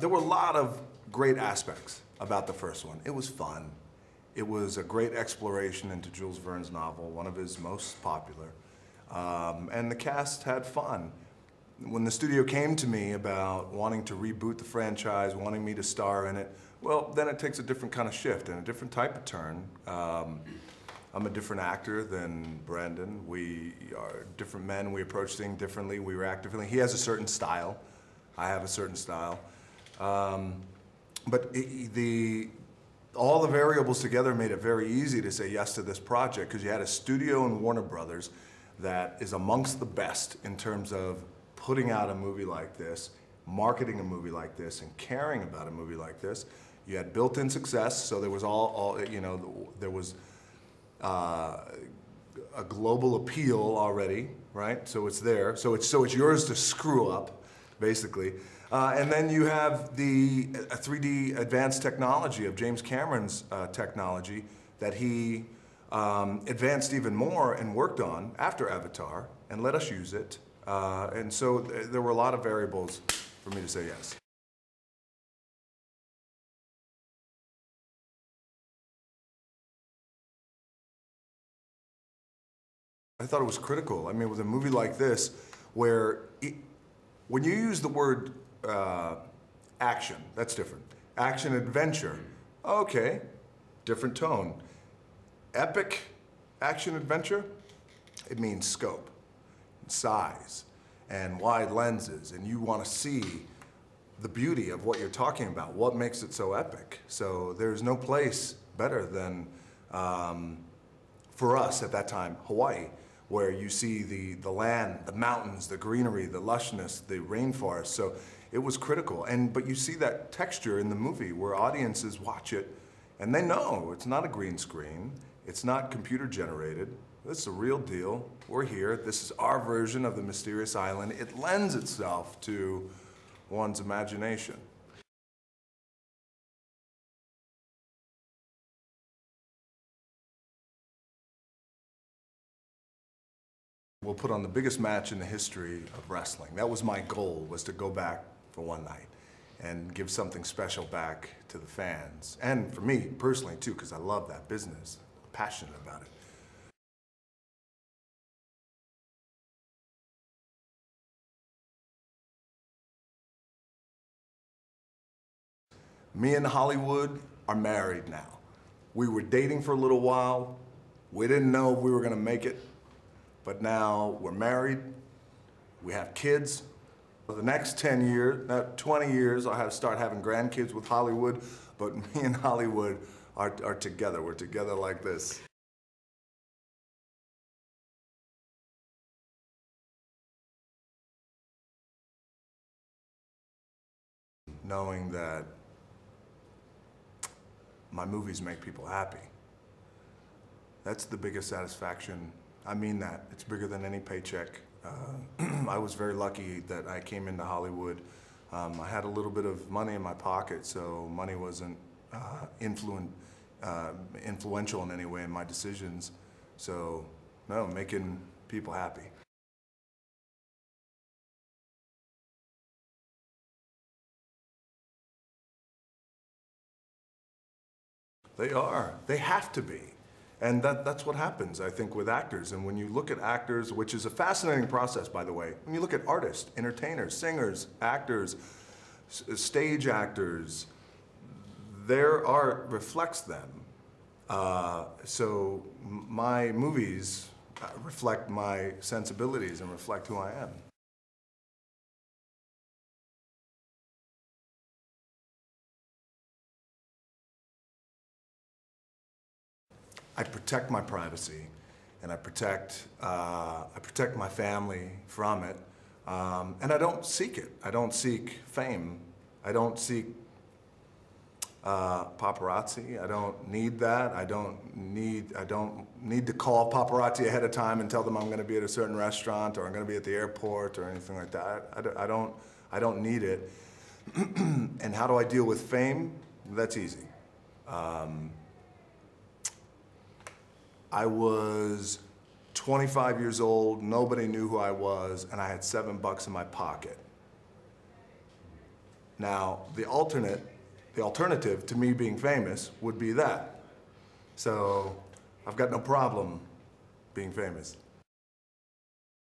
There were a lot of great aspects about the first one. It was fun. It was a great exploration into Jules Verne's novel, one of his most popular. Um, and the cast had fun. When the studio came to me about wanting to reboot the franchise, wanting me to star in it, well, then it takes a different kind of shift and a different type of turn. Um, I'm a different actor than Brendan. We are different men. We approach things differently. We react differently. He has a certain style. I have a certain style. Um, but it, the all the variables together made it very easy to say yes to this project because you had a studio in Warner Brothers that is amongst the best in terms of putting out a movie like this, marketing a movie like this, and caring about a movie like this. You had built-in success, so there was all, all you know, there was uh, a global appeal already, right? So it's there. So it's so it's yours to screw up, basically. Uh, and then you have the 3D advanced technology of James Cameron's uh, technology that he um, advanced even more and worked on after Avatar and let us use it. Uh, and so th there were a lot of variables for me to say yes. I thought it was critical. I mean, with a movie like this, where it, when you use the word uh, action, that's different. Action adventure, okay, different tone. Epic action adventure, it means scope, and size, and wide lenses, and you want to see the beauty of what you're talking about, what makes it so epic. So there's no place better than, um, for us at that time, Hawaii where you see the, the land, the mountains, the greenery, the lushness, the rainforest. So it was critical. And, but you see that texture in the movie where audiences watch it and they know it's not a green screen, it's not computer generated, this is a real deal. We're here. This is our version of the mysterious island. It lends itself to one's imagination. We'll put on the biggest match in the history of wrestling. That was my goal, was to go back for one night and give something special back to the fans. And for me personally too, because I love that business, I'm passionate about it. Me and Hollywood are married now. We were dating for a little while. We didn't know if we were gonna make it but now we're married, we have kids. For the next 10 years, uh, 20 years, I'll have start having grandkids with Hollywood, but me and Hollywood are, are together. We're together like this. Knowing that my movies make people happy. That's the biggest satisfaction I mean that. It's bigger than any paycheck. Uh, I was very lucky that I came into Hollywood. Um, I had a little bit of money in my pocket, so money wasn't uh, influen uh, influential in any way in my decisions. So, no, making people happy. They are. They have to be. And that, that's what happens, I think, with actors. And when you look at actors, which is a fascinating process, by the way, when you look at artists, entertainers, singers, actors, stage actors, their art reflects them. Uh, so my movies uh, reflect my sensibilities and reflect who I am. I protect my privacy and I protect, uh, I protect my family from it. Um, and I don't seek it. I don't seek fame. I don't seek uh, paparazzi. I don't need that. I don't need, I don't need to call paparazzi ahead of time and tell them I'm going to be at a certain restaurant or I'm going to be at the airport or anything like that. I, I don't, I don't need it. and how do I deal with fame? That's easy. Um, I was 25 years old, nobody knew who I was, and I had seven bucks in my pocket. Now, the alternate, the alternative to me being famous would be that. So I've got no problem being famous.